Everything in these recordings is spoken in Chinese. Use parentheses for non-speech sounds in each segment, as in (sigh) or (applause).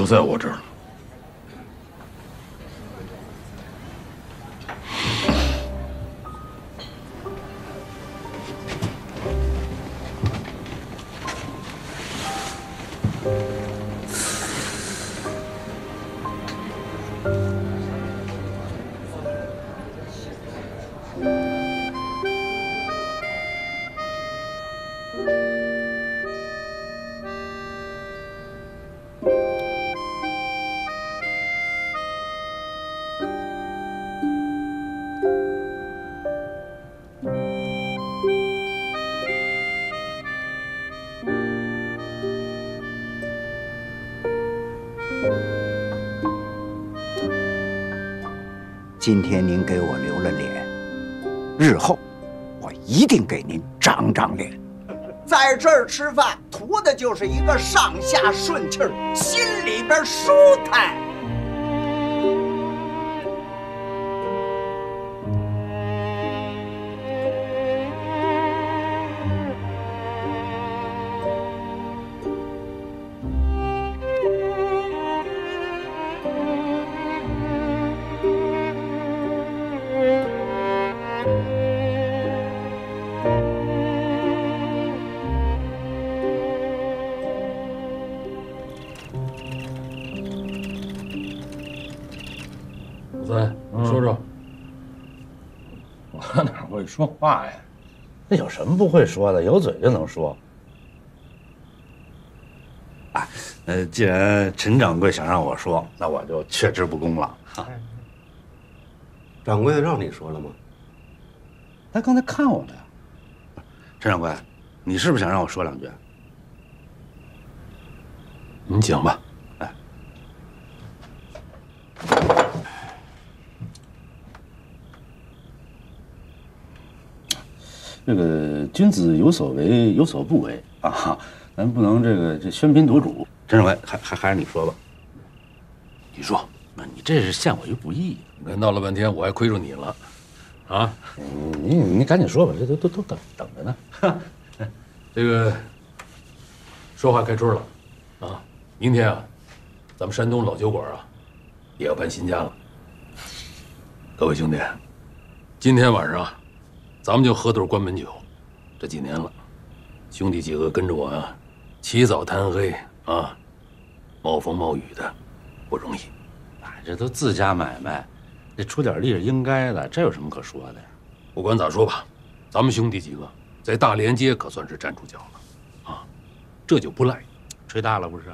就在我这儿了。今天您给我留了脸，日后我一定给您长长脸。在这儿吃饭，图的就是一个上下顺气儿，心里边舒坦。说话呀？那有什么不会说的？有嘴就能说。啊，呃，既然陈掌柜想让我说，那我就却之不恭了。(laughs) 掌柜的让你说了吗？他刚才看我了呀。陈掌柜，你是不是想让我说两句？你讲吧。这个君子有所为，有所不为 (laughs) 啊，咱不能这个这喧宾夺主。陈掌柜，还还还是你说吧。你说，那你这是陷我于不义。你看闹了半天，我还亏着你了，啊？你你赶紧说吧，这都都都等等着呢。(laughs) 这个说话开春了，啊，明天啊，咱们山东老酒馆啊，也要搬新家了。各位兄弟，今天晚上啊，咱们就喝顿关门酒。这几年了，兄弟几个跟着我啊，起早贪黑啊，冒风冒雨的，不容易。哎，这都自家买卖，这出点力是应该的，这有什么可说的呀？不管咋说吧，咱们兄弟几个在大连街可算是站住脚了，啊，这就不赖。吹大了不是？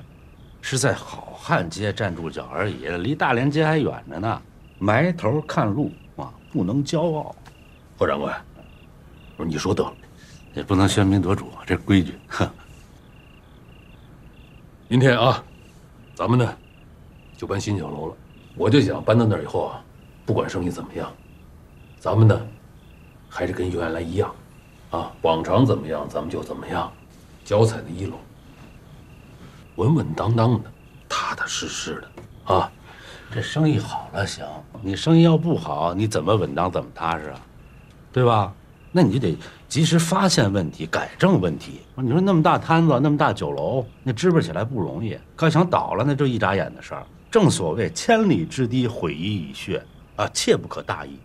是在好汉街站住脚而已，离大连街还远着呢。埋头看路啊，不能骄傲。霍掌柜，不是你说得了，也不能喧宾夺主，这规矩。哼。明天啊，咱们呢就搬新酒楼了。我就想搬到那儿以后啊，不管生意怎么样，咱们呢还是跟原来一样，啊，往常怎么样咱们就怎么样，脚踩在一楼，稳稳当当的，踏踏实实的，啊。这生意好了行，你生意要不好，你怎么稳当怎么踏实啊？对吧？那你就得及时发现问题，改正问题。你说那么大摊子，那么大酒楼，那支棱起来不容易，刚想倒了，那就一眨眼的事儿。正所谓千里之堤，毁于蚁穴啊，切不可大意。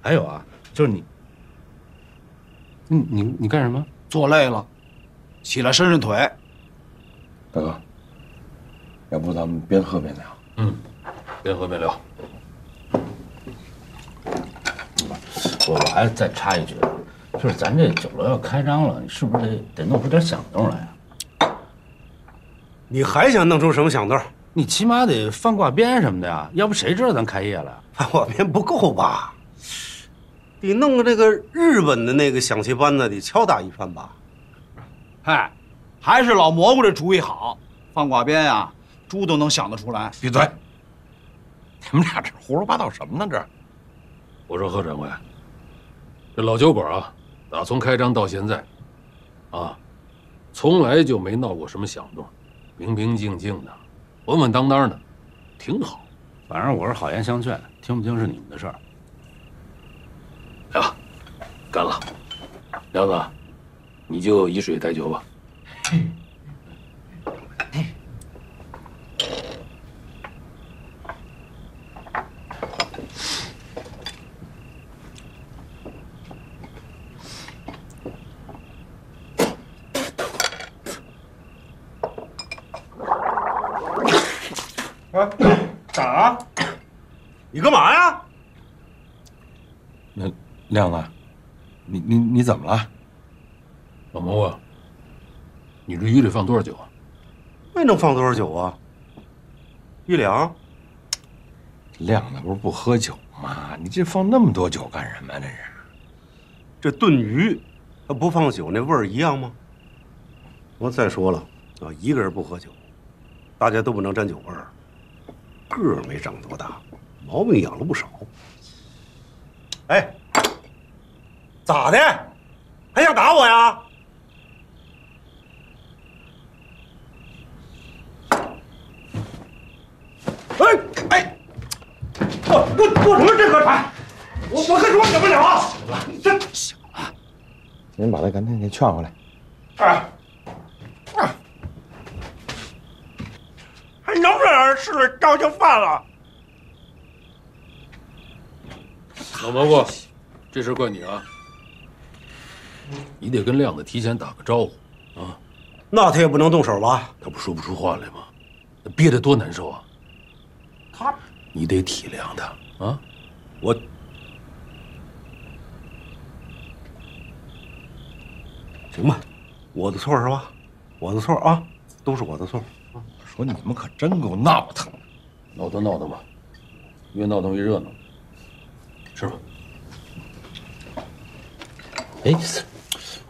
还有啊，就是你，你你你干什么？坐累了，起来伸伸腿。大哥，要不咱们边喝边聊？嗯。边喝边聊。我我还再插一句，就是咱这酒楼要开张了，你是不是得得弄出点响动来啊？你还想弄出什么响动？你起码得放挂鞭什么的呀，要不谁知道咱开业了？放挂鞭不够吧？得弄个这个日本的那个响器班子，得敲打一番吧？嗨，还是老蘑菇这主意好，放挂鞭呀，猪都能想得出来。闭嘴！你们俩这胡说八道什么呢？这，我说贺掌柜，这老酒馆啊，打从开张到现在，啊，从来就没闹过什么响动，平平静静的，稳稳当当的，挺好。反正我是好言相劝，听不听是你们的事儿。来吧，干了，梁子，你就以水代酒吧。咋？(laughs) 亮子，你你你怎么了？老毛啊，你这鱼里放多少酒啊？那能放多少酒啊？一两。亮子不是不喝酒吗？你这放那么多酒干什么？这是？这炖鱼，它不放酒那味儿一样吗？我再说了啊，一个人不喝酒，大家都不能沾酒味儿。个儿没长多大，毛病养了不少。哎，咋的？还想打我呀？哎哎，我我我什么这个船？我我跟说怎么了啊？这您把他赶紧给劝回来。哎，还能不能让人吃了当就饭了？老蘑菇，这事怪你啊！你得跟亮子提前打个招呼啊！那他也不能动手吧？他不说不出话来吗？那憋得多难受啊！他，你得体谅他啊！我行吧，我的错是吧？我的错啊，都是我的错。说你们可真够闹腾的。闹腾闹腾吧，越闹腾越热闹。吃吧。哎，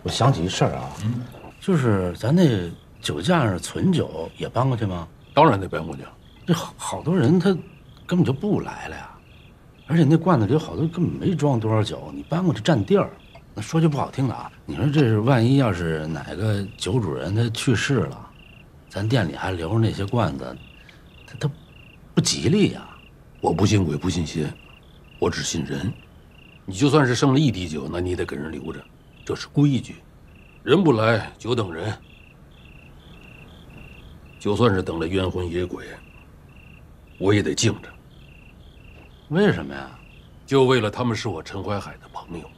我想起一事儿啊，就是咱那酒架上存酒也搬过去吗？当然得搬过去。这好好多人他根本就不来了呀，而且那罐子里有好多根本没装多少酒，你搬过去占地儿。那说句不好听的啊，你说这是万一要是哪个酒主人他去世了，咱店里还留着那些罐子，他他不吉利呀。我不信鬼不信邪，我只信人。你就算是剩了一滴酒，那你得给人留着，这是规矩。人不来，就等人。就算是等了冤魂野鬼，我也得敬着，为什么呀？就为了他们是我陈怀海的朋友。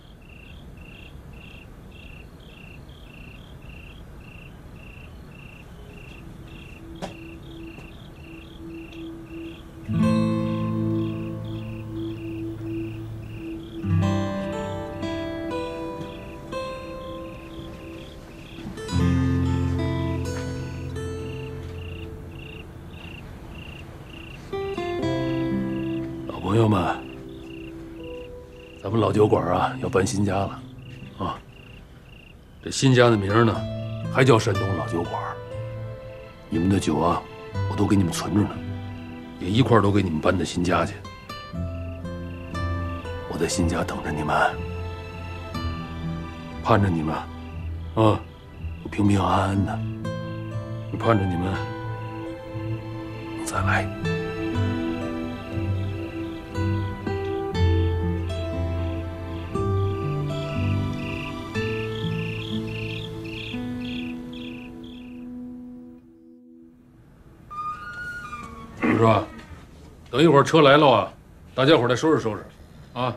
老酒馆啊要搬新家了，啊，这新家的名呢还叫山东老酒馆。你们的酒啊，我都给你们存着呢，也一块儿都给你们搬到新家去。我在新家等着你们，盼着你们，啊，平平安安的，也盼着你们再来。等一会儿车来了啊，大家伙儿再收拾收拾，啊，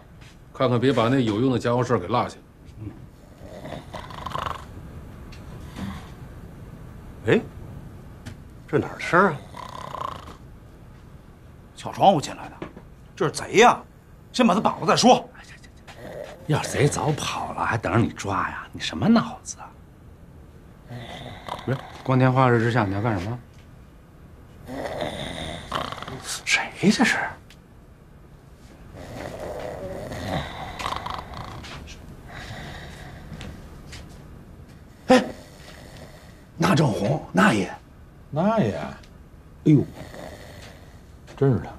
看看别把那有用的家伙事儿给落下。嗯哎，这哪儿的声儿啊？撬窗户进来的，这是贼呀！先把他绑了再说。要是贼早跑了，还等着你抓呀？你什么脑子啊？不是，光天化日之下你要干什么？谁这是？哎，那正红，那爷，那也，哎呦，真是的，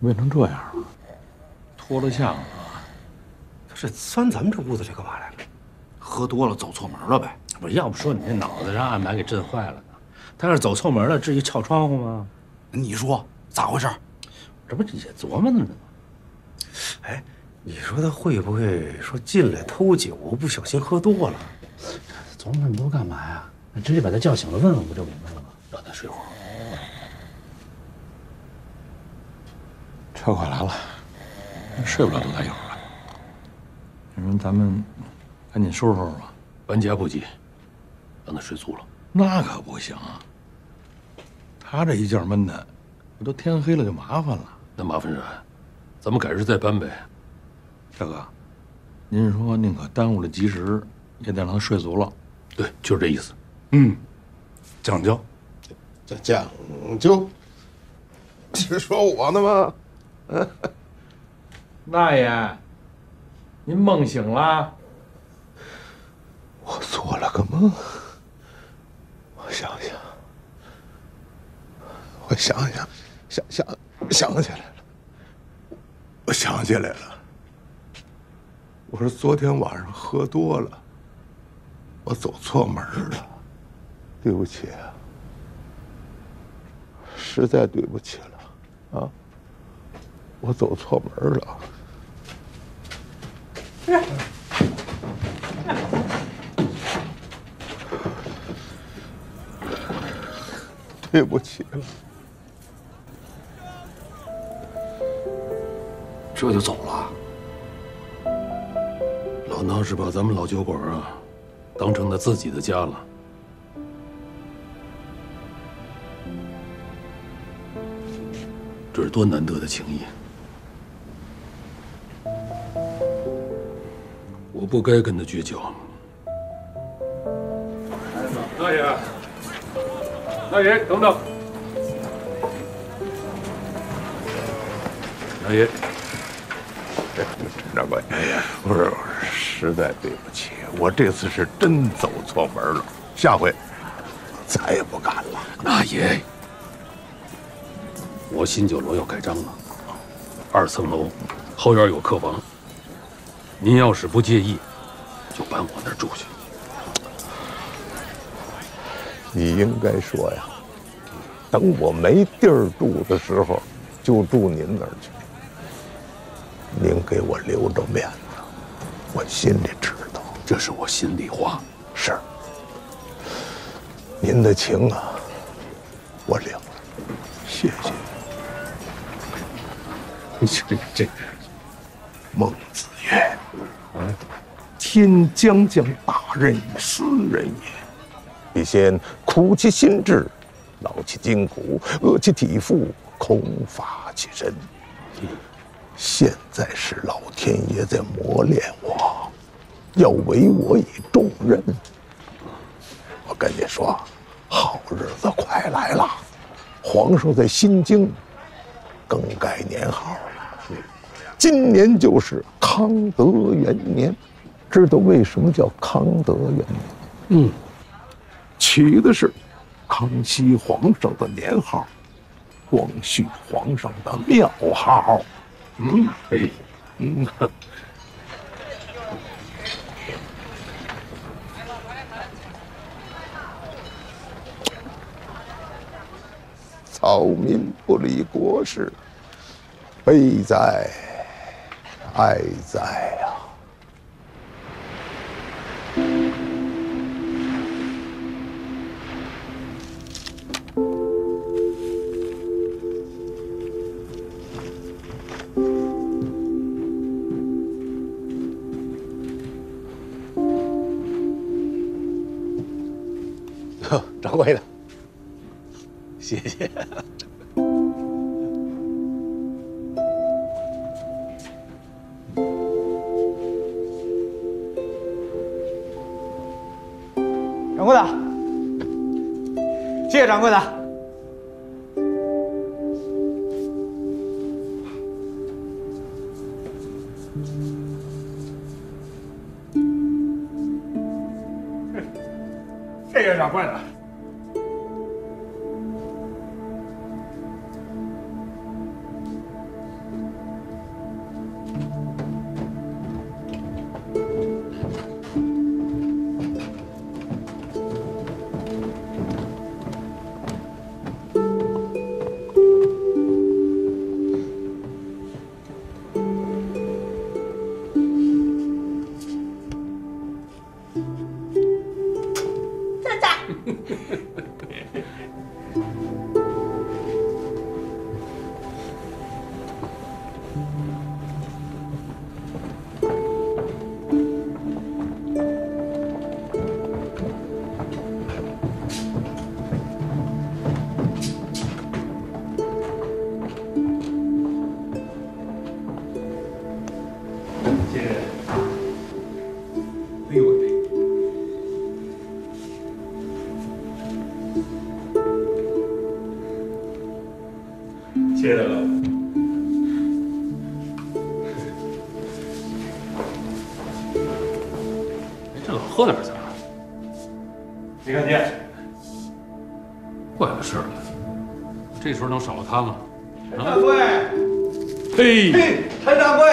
变成这样了，脱了相了。他这钻咱们这屋子里干嘛来了？喝多了走错门了呗？不是，要不说你这脑子让暗白给震坏了呢。他要是走错门了，至于撬窗户吗？你说咋回事？这不也琢磨着呢吗？哎，你说他会不会说进来偷酒，不小心喝多了？琢磨那么多干嘛呀？那直接把他叫醒了问问不就明白了吗？让他睡会儿。车快来了，睡不了多大一会儿了。要不然咱们赶紧收拾收拾吧。搬家不急，让他睡足了。那可不行啊！他这一觉闷的，这都天黑了就麻烦了。那麻烦是，咱们改日再搬呗。大哥，您说宁可耽误了吉时，也得让他睡足了。对，就是这意思。嗯，讲究。这讲究，是说我呢吗？(laughs) 大爷，您梦醒了？我做了个梦，我想想，我想想，想想想起来了，我想起来了。我是昨天晚上喝多了，我走错门了，对不起啊，实在对不起了，啊，我走错门了。对不起了。这就走了。老衲是把咱们老酒馆啊，当成了自己的家了。这是多难得的情谊，我不该跟他绝交。大爷，大爷，等等。大爷，陈掌柜，不是，实在对不起，我这次是真走错门了，下回再也不敢了。那也，我新酒楼要盖章了，二层楼后院有客房，您要是不介意，就搬我那儿住去。你应该说呀，等我没地儿住的时候，就住您那儿去。您给我留着面子，我心里知道，这是我心里话。是。您的情啊，我领了，谢谢。你 (laughs) 这这，孟子曰：“啊，天将降大任于斯人也，必先苦其心志，劳其筋骨，饿其体肤，空乏其身。”现在是老天爷在磨练我，要委我以重任。我跟你说，好日子快来了，皇上在新京更改年号了，今年就是康德元年。知道为什么叫康德元年？嗯，取的是康熙皇上的年号，光绪皇上的庙号。嗯，哎，嗯，草民不理国事，悲哉，哀哉呀！这时候能少了他吗？陈掌柜，嘿，嘿，陈掌柜，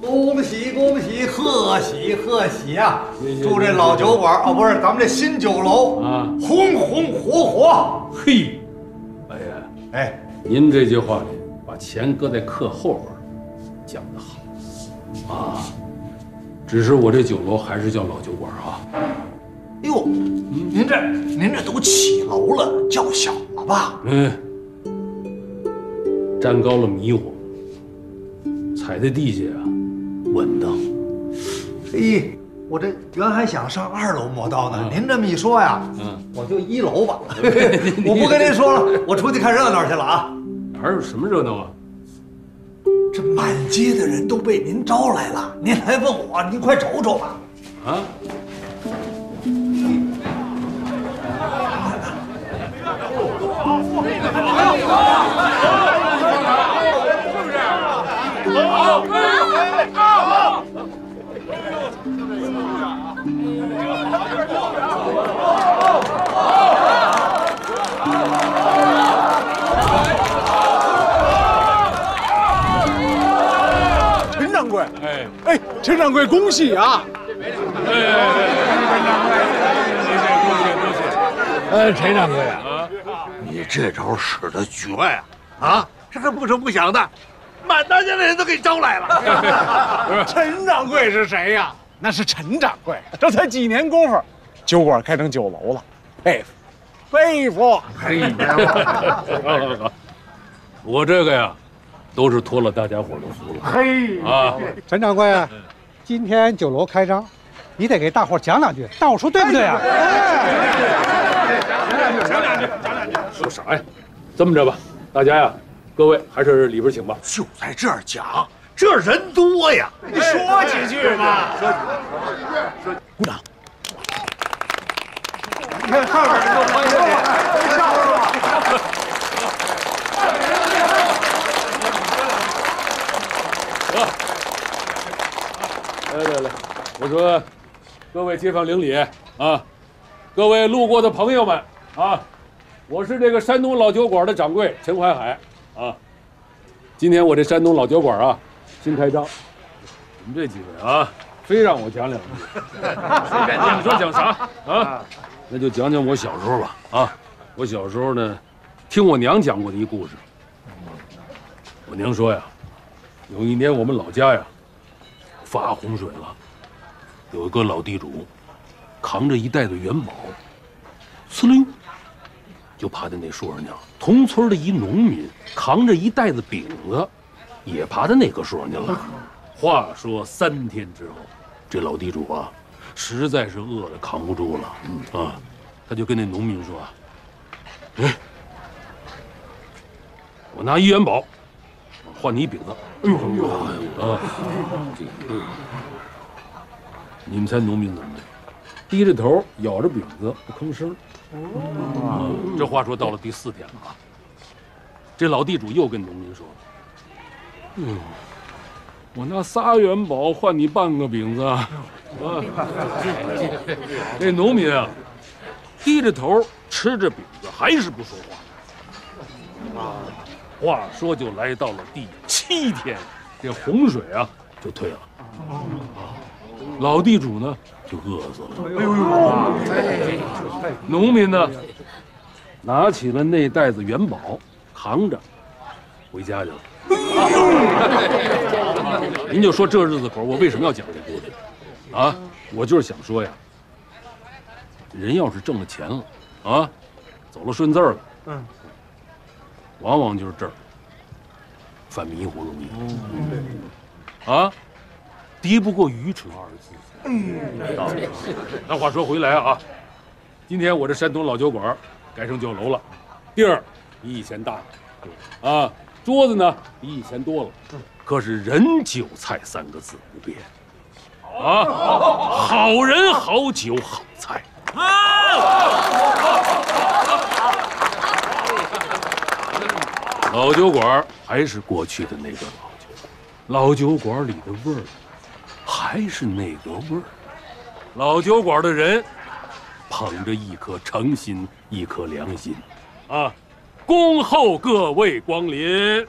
恭喜恭喜，贺喜贺喜啊！祝这老酒馆哦，不是咱们这新酒楼啊红红火火。嘿，哎呀，哎，您这句话里把钱搁在客后边，讲得好啊。只是我这酒楼还是叫老酒馆啊。哟，您这您这都起楼了，叫小了吧？嗯，站高了迷糊，踩在地下啊稳当。嘿，我这原还想上二楼磨刀呢，您这么一说呀，嗯，我就一楼吧。(laughs) 我不跟您说了，我出去看热闹去了啊！哪儿有什么热闹啊？这满街的人都被您招来了，您还问我，您快瞅瞅吧。啊？(laughs) 柜，哎哎，陈掌柜，恭喜啊！呃，陈掌柜啊，你这招使的绝呀！啊，这个不声不响的，满大街的人都给招来了。(laughs) 陈掌柜是谁呀？那是陈掌柜，这才几年功夫，酒馆开成酒楼了，佩服，佩服。哎呀我这个呀，都是托了大家伙的福了。嘿啊，陈掌柜，今天酒楼开张，你得给大伙讲两句，大伙说对不对啊？说啥呀？这么着吧，大家呀，各位还是里边请吧。就在这儿讲，这人多呀。你说几句嘛。说几句，说鼓掌。你看上面这个欢迎你，笑是吧？来来来，我说，各位街坊邻里啊，各位路过的朋友们啊，我是这个山东老酒馆的掌柜陈怀海啊。今天我这山东老酒馆啊，新开张，你们这几位啊，非让我讲两句，你们说讲啥啊？那就讲讲我小时候吧啊。我小时候呢，听我娘讲过的一故事。我娘说呀，有一年我们老家呀。发洪水了，有一个老地主扛着一袋子元宝，呲溜就爬在那树上去了。同村的一农民扛着一袋子饼子，也爬到那棵树上去了。话说三天之后，这老地主啊，实在是饿得扛不住了，啊，他就跟那农民说：“哎，我拿一元宝换你一饼子。”哎呦哎呦啊！你们猜农民怎么的？低着头咬着饼子不吭声。哦，这话说到了第四天了啊，这老地主又跟农民说：“嗯，我拿仨元宝换你半个饼子。”啊，(laughs) 这农民啊，低着头吃着饼子，还是不说话。啊。话说就来到了第七天，这洪水啊就退了，老地主呢就饿死了。哎呦，农民呢拿起了那袋子元宝，扛着回家去了。您就说这日子口，我为什么要讲这故事啊？我就是想说呀，人要是挣了钱了啊，走了顺字了，嗯。往往就是这儿，犯迷糊容易。啊，敌不过愚蠢二字。那话说回来啊，今天我这山东老酒馆改成酒楼了，地儿比以前大了，啊，桌子呢比以前多了，可是人酒菜三个字不变。啊，好人好酒好菜。老酒馆还是过去的那个老酒，老酒馆里的味儿还是那个味儿。老酒馆的人捧着一颗诚心，一颗良心，啊，恭候各位光临。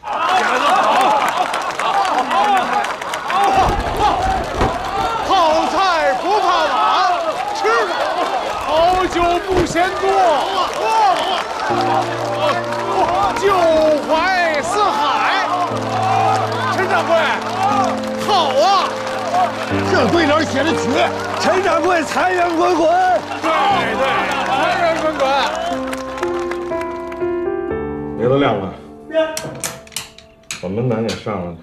好菜不怕晚，吃。吧，好酒不嫌多。这对联写的绝，陈掌柜财源滚滚。对对，财源滚滚。别都亮了，把门板给上了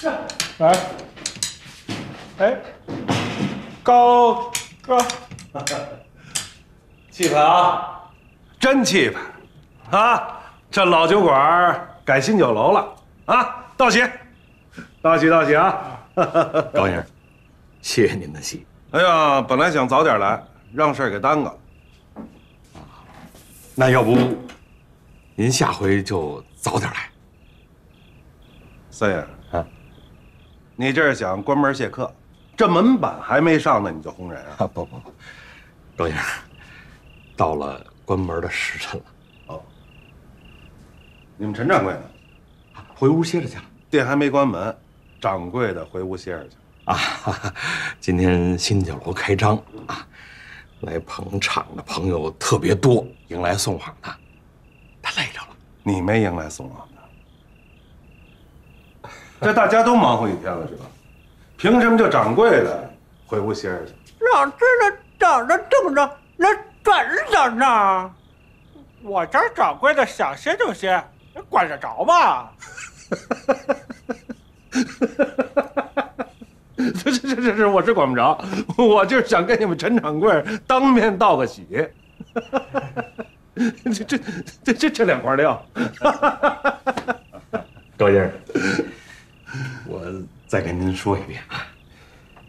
去。来，哎，高高，气派啊，真气派啊！这老酒馆改新酒楼了啊！道喜，道喜，大喜啊！(laughs) 高先生，谢谢您的喜。哎呀，本来想早点来，让事儿给耽搁了。那要不，您下回就早点来。三爷啊，你这是想关门谢客？这门板还没上呢，你就轰人啊？啊不不不，高先生，到了关门的时辰了，哦你们陈掌柜呢？回屋歇着去了。店还没关门，掌柜的回屋歇着去。啊，哈哈今天新酒楼开张啊，来捧场的朋友特别多，迎来送往的，他累着了。你没迎来送往的，这大家都忙活一天了是吧？凭什么就掌柜的回屋歇着去？老知道长得这么着，那转怎呢？我家掌柜的想歇就歇，管得着吗？(laughs) (laughs) 这这这这，我是管不着，我就是想跟你们陈掌柜当面道个喜。(laughs) 这这这这这两块料，(laughs) 高先生，我再跟您说一遍啊，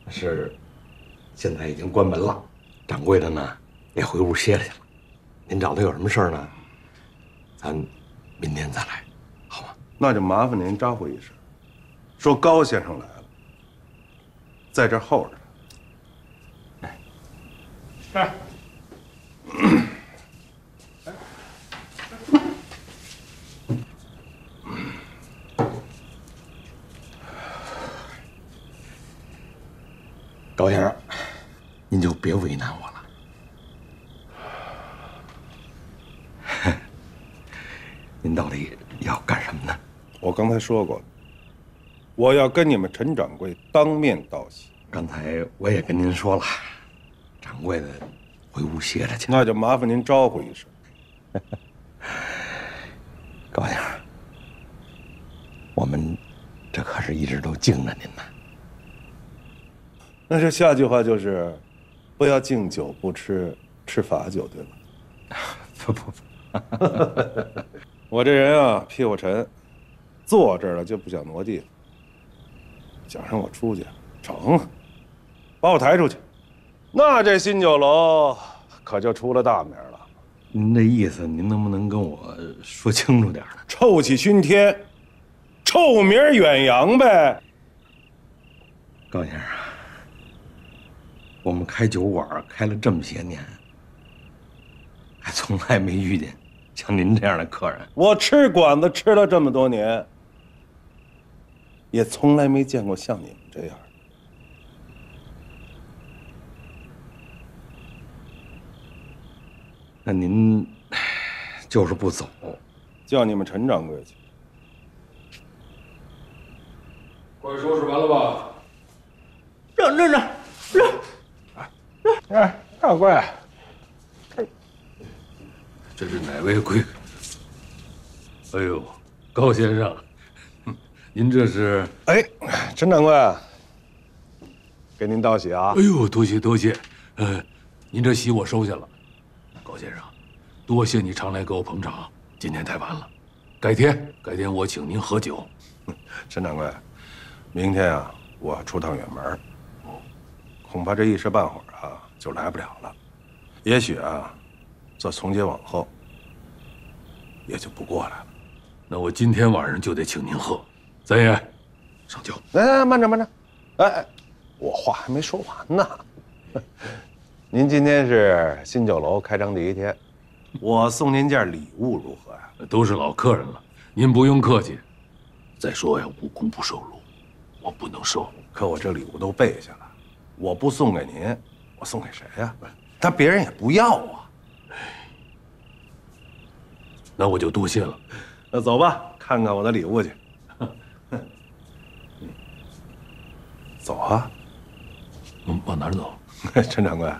是现在已经关门了，掌柜的呢也回屋歇着去了。您找他有什么事儿呢？咱明天再来，好吗？那就麻烦您招呼一声，说高先生来了，在这候着。高先生，您就别为难我了。(laughs) 您到底要干什么呢？我刚才说过了，我要跟你们陈掌柜当面道喜。刚才我也跟您说了，掌柜的回屋歇着去。那就麻烦您招呼一声。(laughs) 高先生，我们这可是一直都敬着您呢。那这下句话就是，不要敬酒不吃吃罚酒，对吧？(laughs) 不不不，(laughs) 我这人啊，屁股沉，坐这儿了就不想挪地方。想让我出去，成，把我抬出去，那这新酒楼可就出了大名了，您这意思，您能不能跟我说清楚点呢？臭气熏天，臭名远扬呗。高先生，我们开酒馆开了这么些年，还从来没遇见像您这样的客人。我吃馆子吃了这么多年，也从来没见过像你们这样的。那您就是不走，叫你们陈掌柜去。快收拾完了吧？让让让让，哎，掌柜，这是哪位贵？哎呦，高先生，您这是？哎，陈掌柜，给您道喜啊哎！呦，多谢多谢，呃，您这喜我收下了。高先生，多谢你常来给我捧场，今天太晚了，改天改天我请您喝酒。(laughs) 陈掌柜，明天啊，我出趟远门，恐怕这一时半会儿啊就来不了了。也许啊，这从今往后也就不过来了。那我今天晚上就得请您喝，三爷，上轿。来来来，慢着慢着，哎哎，我话还没说完呢。(laughs) 您今天是新酒楼开张第一天，我送您件礼物如何呀？都是老客人了，您不用客气。再说呀，无功不受禄，我不能收。可我这礼物都备下了，我不送给您，我送给谁呀？他别人也不要啊。那我就多谢了。那走吧，看看我的礼物去。走啊！往往哪儿走？(laughs) 陈掌柜，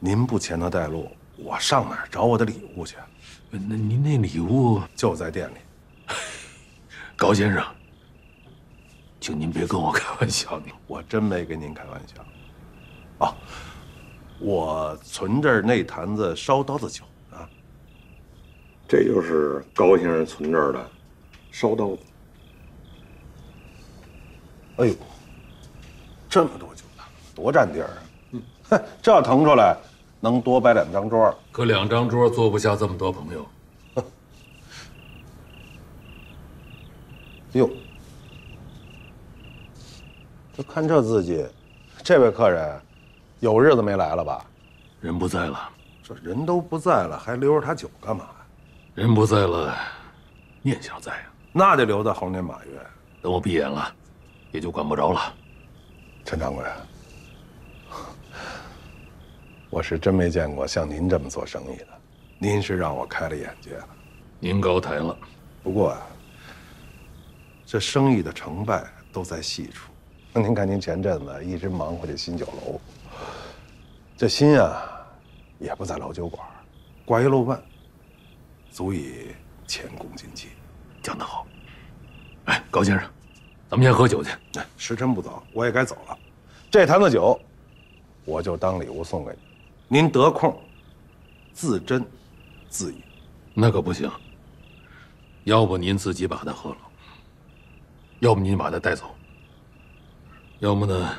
您不前头带路，我上哪儿找我的礼物去？那您那礼物就在店里。(laughs) 高先生，请您别跟我开玩笑，您我真没跟您开玩笑。哦，我存这儿那坛子烧刀子酒啊。这就是高先生存这儿的烧刀子。哎呦，这么多酒呢，多占地儿啊！哼，这要腾出来，能多摆两张桌。可两张桌坐不下这么多朋友。哟，就看这字迹，这位客人有日子没来了吧？人不在了，这人都不在了，还留着他酒干嘛呀？人不在了，念想在呀。那得留在猴年马月。等我闭眼了，也就管不着了。陈掌柜，(laughs) 我是真没见过像您这么做生意的，您是让我开了眼界了。您高抬了。不过啊。这生意的成败都在细处。那您看，您前阵子一直忙活这新酒楼，这心啊，也不在老酒馆，挂一漏万，足以前功尽弃。讲得好。哎，高先生，咱们先喝酒去。哎，时辰不早，我也该走了。这坛子酒，我就当礼物送给您，您得空自斟自饮。那可不行，要不您自己把它喝了。要不您把它带走，要么呢，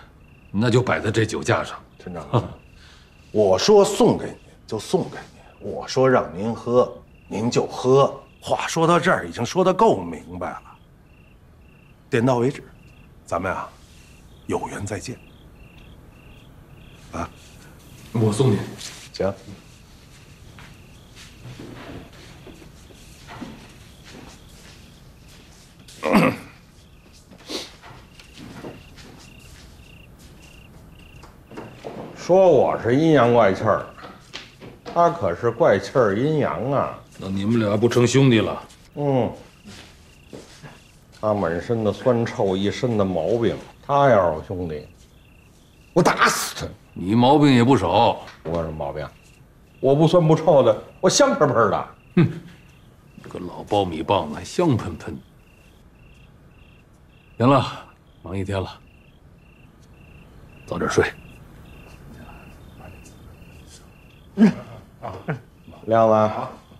那就摆在这酒架上。陈长官，我说送给您就送给您，我说让您喝您就喝。话说到这儿，已经说得够明白了。点到为止，咱们啊，有缘再见。啊，我送你。行。说我是阴阳怪气儿，他可是怪气儿阴阳啊！那你们俩不成兄弟了？嗯，他满身的酸臭，一身的毛病。他要是我兄弟，我打死他！你毛病也不少。我有什么毛病？我不酸不臭的，我香喷喷的。哼，这个老苞米棒子还香喷喷。行了，忙一天了，早点睡。亮子，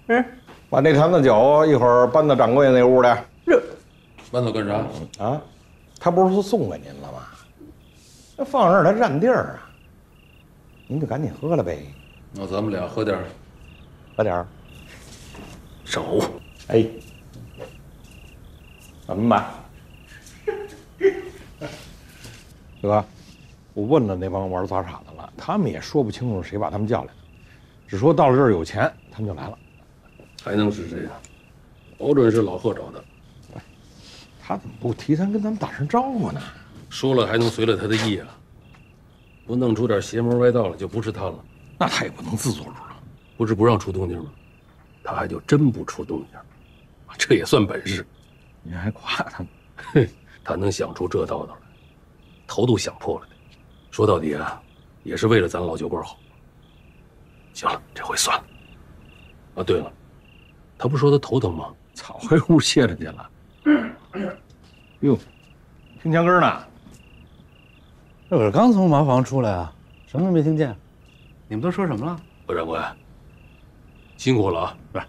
嗯，把那坛子酒一会儿搬到掌柜那屋来。搬走干啥？啊，他不是说送给您了吗？那放这儿他占地儿啊。您就赶紧喝了呗。那咱们俩喝点儿喝点儿。走。哎，怎么办？(laughs) 哥，我问了那帮玩杂耍的了，他们也说不清楚谁把他们叫来的。只说到了这儿有钱，他们就来了，还能是谁呀？保准是老贺找的。他怎么不提前跟咱们打声招呼呢？说了还能随了他的意啊？不弄出点邪门歪道来，就不是他了。那他也不能自作主张，不是不让出动静吗？他还就真不出动静，这也算本事。你还夸他？哼，(laughs) 他能想出这道道来，头都想破了的。说到底啊，也是为了咱老酒馆好。行了，这回算了。啊，对了，他不说他头疼吗？早回屋歇着去了。哟，听墙根呢？这我是刚从茅房出来啊，什么都没听见。你们都说什么了？何掌柜，辛苦了啊！不是，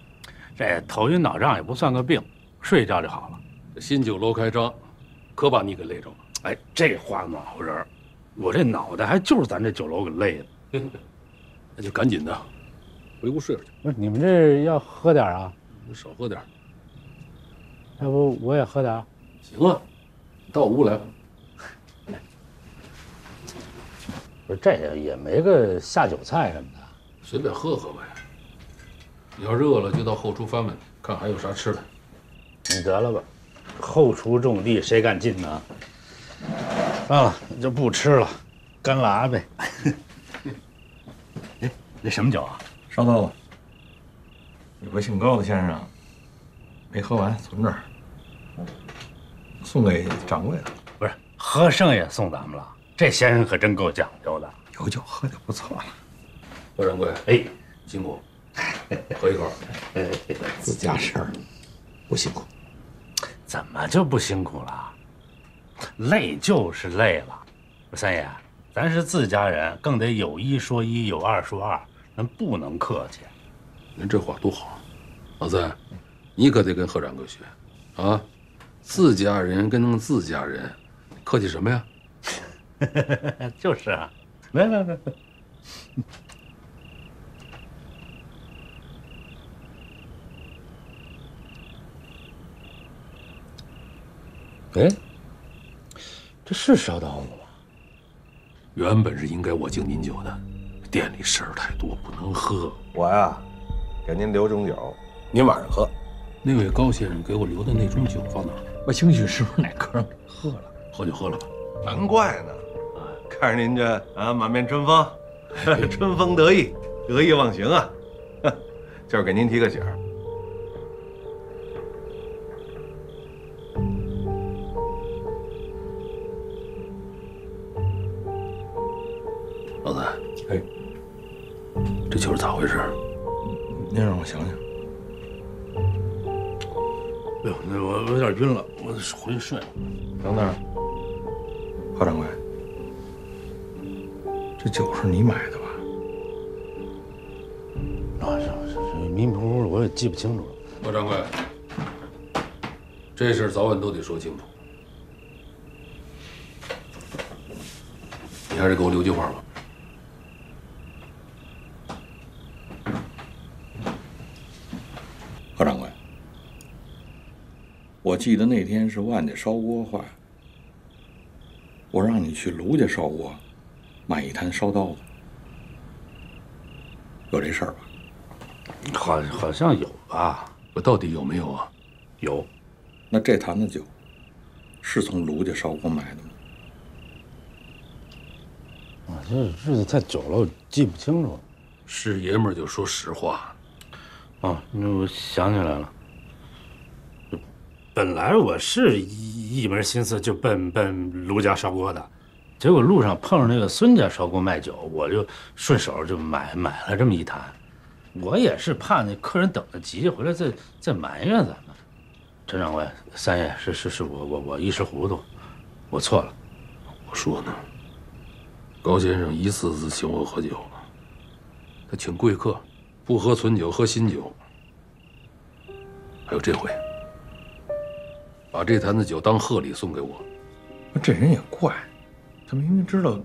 这头晕脑胀也不算个病，睡一觉就好了。这新酒楼开张，可把你给累着了。哎，这话暖和人儿，我这脑袋还就是咱这酒楼给累的。(laughs) 那就赶紧的回屋睡会儿去，不是你们这要喝点啊？少喝点儿。要不我也喝点儿？行啊，到我屋来吧。不是这也没个下酒菜什么的。随便喝喝呗。你要热了，就到后厨翻翻，看还有啥吃的。你得了吧，后厨种地谁敢进呢？算了，就不吃了，干拉呗。(laughs) 哎，那什么酒啊？烧豆子。有个姓高的先生，没喝完，存这儿，送给掌柜的。不是，喝剩也送咱们了。这先生可真够讲究的，有酒喝就不错了。何掌柜，哎，辛苦，喝一口。(laughs) 自家事儿，不辛苦。怎么就不辛苦了？累就是累了。三爷，咱是自家人，更得有一说一，有二说二，咱不能客气。您这话多好，老三，你可得跟贺掌柜学啊！自家人跟自家人，客气什么呀？(laughs) 就是啊，没没没。哎，这是烧刀子吗？原本是应该我敬您酒的，店里事儿太多，不能喝。我呀，给您留盅酒，您晚上喝。那位高先生给我留的那盅酒放哪儿？我兴许是不是哪客人喝了？喝就喝了吧。难怪呢，看着您这啊满面春风，(laughs) 春风得意，得意忘形啊，(laughs) 就是给您提个醒儿。老三，哎，这酒是咋回事？您让我想想。哎呦，那我我有点晕了，我回去睡了。等等，贺掌柜，这酒是你买的吧？啊，是是是，迷迷糊糊的我也记不清楚了。贺掌柜，这事儿早晚都得说清楚。你还是给我留句话吧。贺掌柜，我记得那天是万家烧锅坏，我让你去卢家烧锅，买一坛烧刀子，有这事儿吧？好，好像有吧？我到底有没有啊？有。那这坛子酒是从卢家烧锅买的吗？啊，这日子太久了，我记不清楚了。是爷们儿就说实话。啊，那我想起来了。本来我是一一门心思就奔奔卢家烧锅的，结果路上碰上那个孙家烧锅卖酒，我就顺手就买买了这么一坛。我也是怕那客人等着急，回来再再埋怨咱们。陈掌柜，三爷是是是我我我一时糊涂，我错了。我说呢，高先生一次次请我喝酒，他请贵客，不喝存酒，喝新酒。还有这回，把这坛子酒当贺礼送给我。这人也怪，他明明知道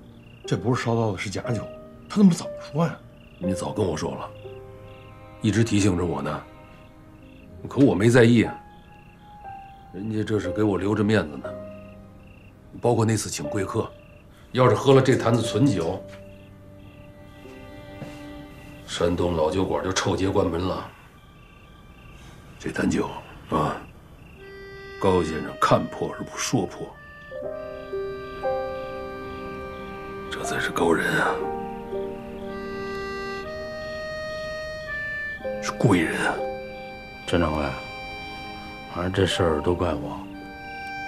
这不是烧刀子，是假酒，他怎么早说呀？你早跟我说了，一直提醒着我呢。可我没在意啊。人家这是给我留着面子呢。包括那次请贵客，要是喝了这坛子存酒，山东老酒馆就臭街关门了。这坛酒啊，高先生看破而不说破，这才是高人啊，是贵人啊。陈掌柜，反正这事儿都怪我，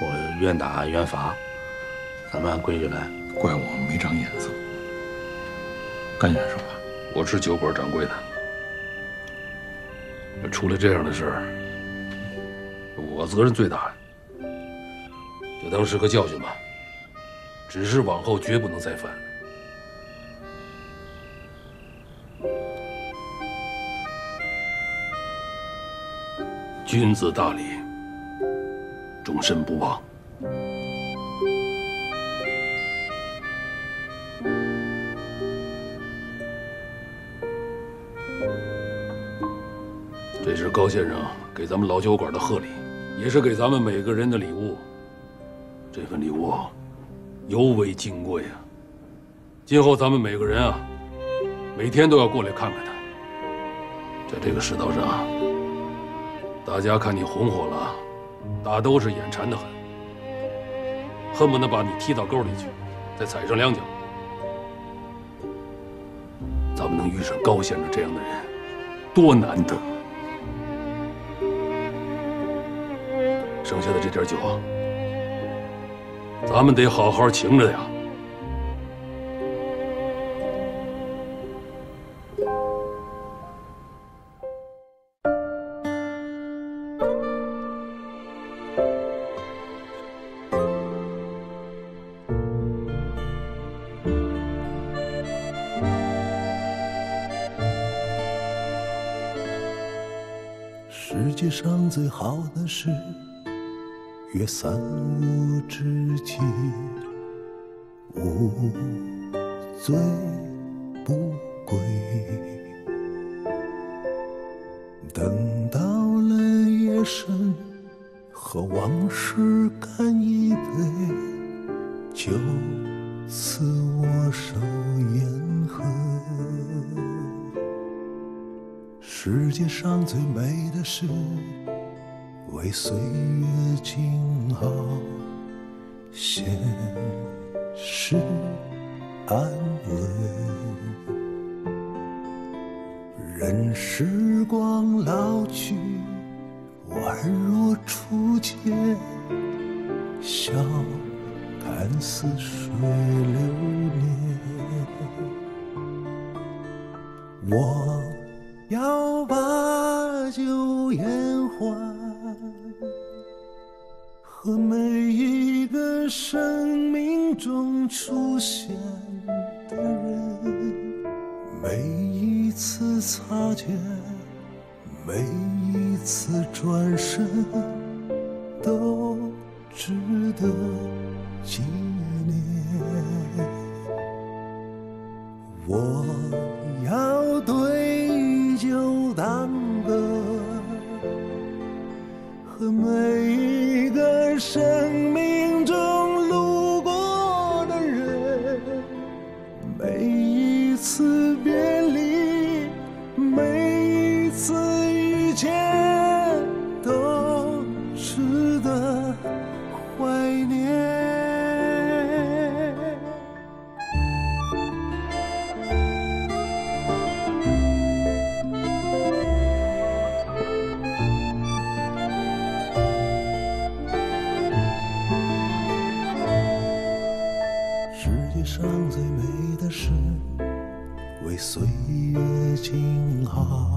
我愿打愿罚，咱们按规矩来。怪我没长眼色，干眼是吧？我是酒馆掌柜的，出了这样的事儿，我责任最大，就当是个教训吧只是往后绝不能再犯君子大礼终身不忘。这是高先生给咱们老酒馆的贺礼也是给咱们每个人的礼物。这份礼物尤为金贵啊！今后咱们每个人啊，每天都要过来看看他。在这个世道上，大家看你红火了，大都是眼馋的很，恨不得把你踢到沟里去，再踩上两脚。咱们能遇上高先生这样的人，多难得！剩下的这点酒，咱们得好好擎着呀。世界上最好的事，约三五知己，无醉不归。等到了夜深，和往事干一杯，就此握手言和。世界上最美的事，为岁月静好，现实安稳。任时光老去，宛若初见，笑看似水流年。我。要把和每一个生命中出现的人，每一次擦肩，每一次转身，都值得纪念。我要对酒当歌，和每一生命中路过的人，每一次别岁月静好，